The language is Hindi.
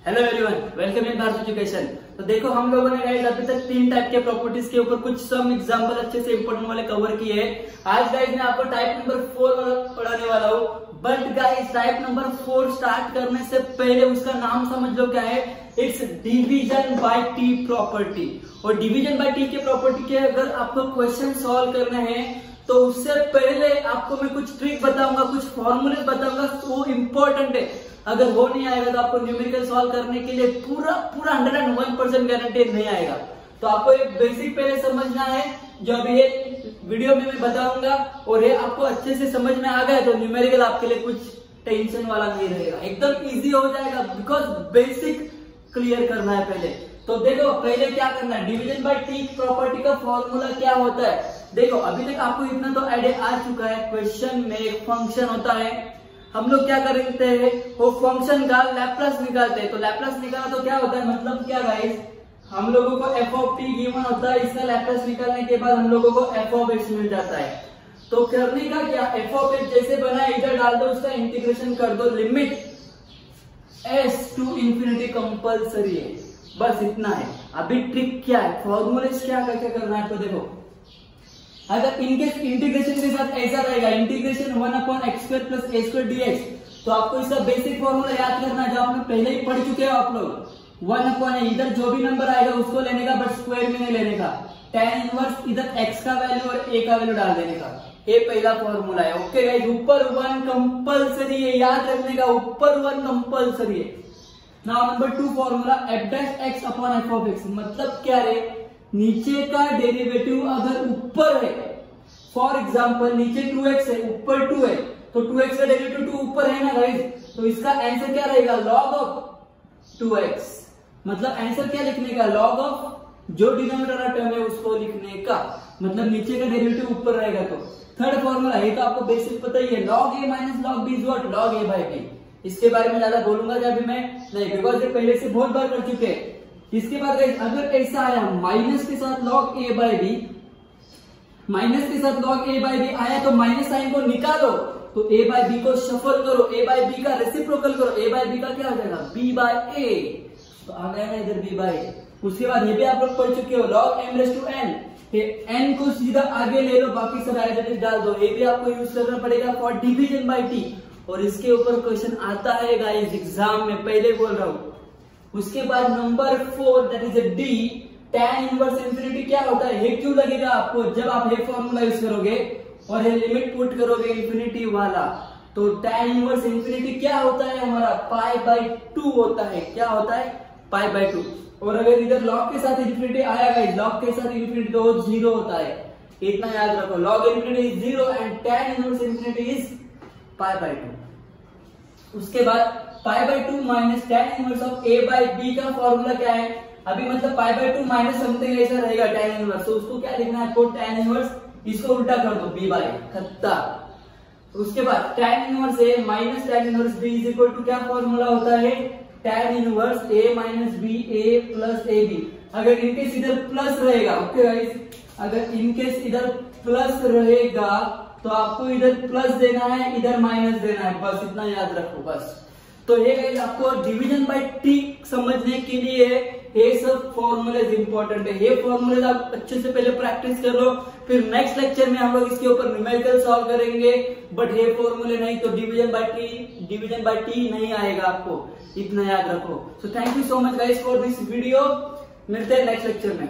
वेलकम इन भारत एजुकेशन तो देखो, हम लोगों ने गाइस अभी तक तीन टाइप के प्रॉपर्टीज़ के ऊपर कुछ सम एग्जांपल अच्छे से इंपोर्टेंट वाले कवर किए आज गाइस मैं आपको टाइप नंबर फोर पढ़ाने वाला हूँ। But guys type number four start करने से पहले उसका नाम समझ लो क्या है? It's division by T property और डिविजन बाय टी के प्रॉपर्टी के अगर आपको क्वेश्चन सॉल्व करने हैं तो उससे पहले आपको मैं कुछ ट्रिक बताऊँगा, कुछ फॉर्मूले बताऊँगा वो इम्पोर्टेंट है। अगर वो नहीं आएगा तो आपको न्यूमेरिकल सॉल्व करने के लिए पूरा पूरा hundred and one percent guarantee नहीं आएगा। तो आपको एक बेसिक पहले समझना है, जो अभी ये वीडियो में मैं बताऊँगा, और ये आपको अच्छे से समझ में आ गया तो न्यूमेरिकल आपके लिए कुछ टेंशन वाला नहीं रहेगा। एकदम इजी हो जाएगा बिकॉज़ बेसिक क्लियर करना है पहले। तो देखो, पहले क्या करना है? डिविजन बाय टी प्रॉपर्टी का फॉर्मूला क्या होता है? देखो, अभी तक आपको इतना तो आइडिया आ चुका है क्वेश्चन में एक फ़ंक्शन होता है। हम लोग क्या करते हैं, वो फ़ंक्शन का लैपलास निकालते हैं। तो लैपलास निकाला तो क्या होता है मतलब क्या गाइस हम लोगों को एफ़ ऑफ़ टी गिवन होता है, इसका लैपलास निकालने के बाद हम लोगों को एफ़ ऑफ़ एक्स मिल जाता है। तो करने का क्या? एफ़ ऑफ़ एक्स जैसे बना, इधर डाल दो, उसका इंटीग्रेशन कर दो limit S to infinity compulsory है। बस इतना है। अभी ट्रिक क्या है? फॉर्मूले क्या करके करना है तो देखो। अगर इनकेस इंटीग्रेशन के साथ ऐसा रहेगा integration one upon x square plus a square dx तो आपको इसका बेसिक फॉर्मूला याद करना है जो आपने पहले ही पढ़ चुके हो आप लोग। वन अपॉन इधर जो भी नंबर आएगा उसको लेने का बट स्क्वायर में नहीं लेने का। टेन इनवर्स इधर एक्स का वैल्यू और ए का वैल्यू डाल देने का। ये पहला फॉर्मूला है ओके गाइस ऊपर वन कंपलसरी है, याद रखने का, ऊपर वन कंपलसरी है। Now number two formula f dash x upon f of x मतलब क्या रे? नीचे का डेरिवेटिव अगर ऊपर है फॉर एग्ज़ाम्पल नीचे टू एक्स है, ऊपर टू है तो टू एक्स का डेरिवेटिव टू ऊपर है ना गाइज़ तो इसका आंसर क्या रहेगा? लॉग ऑफ़ टू एक्स मतलब आंसर क्या लिखने का? लॉग ऑफ़ जो डिनोमिनेटर टर्म है उसको लिखने का। मतलब नीचे का डेरिवेटिव ऊपर रहेगा तो। थर्ड फॉर्मूला ये तो आपको बेसिक पता ही है। Log a minus log b is what log a by b इसके बारे में ज़्यादा बोलूँगा जब मैं, नहीं बिकॉज़ ये पहले से बहुत बार कर चुके हैं। इसके बाद अगर ऐसा आया माइनस के साथ log a by b minus के साथ लॉग ए बाय बी आया तो माइनस साइन को निकालो तो ए बाय बी को शफल करो ए बाय बी का रेसिप्रोकल करो ए बाय बी का क्या हो जाएगा? बी बाय ए तो आ गया ना इधर बी बाय उसके बाद ये भी आप लोग पढ़ चुके हो log m raise to n n को सीधा आगे ले लो, बाकी सब आइडेंटिटी डाल दो। ये भी आपको यूज़ करना पड़ेगा फॉर डिविजन बाय टी और इसके ऊपर क्वेश्चन आता है गाइस एग्ज़ाम में पहले बोल रहा हूँ। उसके बाद number four that is a D tan inverse infinity क्या होता है? क्यों लगेगा आपको? जब आप ये फॉर्मूला यूज़ करोगे और ये लिमिट पुट करोगे इंफिनिटी वाला तो टेन इनवर्स इंफिनिटी क्या होता है? हमारा पाई बाई टू होता है। क्या होता है? पाई बाई टू और अगर इधर लॉग के साथ इंफिनिटी आएगा लॉग के साथ इंफिनिटी तो ज़ीरो होता है। इतना याद रखो log infinity is zero and tan inverse infinity is pi by two उसके बाद pi by two minus tan inverse of a by b का फॉर्मूला क्या है? अभी मतलब pi by two minus something ऐसा रहेगा टेन इनवर्स तो उसको क्या लिखना है? आपको टेन इनवर्स इसको उल्टा कर दो बी बाई खत्ता उसके बाद tan inverse a minus tan inverse b is equal to क्या फॉर्मूला होता है? Tan inverse a minus b a plus a b अगर इनकेस इधर प्लस रहेगा ओके गाइस अगर इनकेस इधर प्लस रहेगा तो आपको इधर प्लस देना है, इधर माइनस देना है। बस इतना याद रखो, बस। तो ये आपको डिवीज़न बाय टी समझने के लिए ये सब फॉर्मूले इंपॉर्टेंट है। ये फॉर्मूले आप अच्छे से पहले प्रैक्टिस कर लो, फिर नेक्स्ट लेक्चर में हम लोग इसके ऊपर न्यूमेरिकल सॉल्व करेंगे। बट ये फॉर्मूले नहीं तो division by T division by T नहीं आएगा आपको। इतना याद रखो। So thank you so much guys for this video मिलते हैं नेक्स्ट लेक्चर में।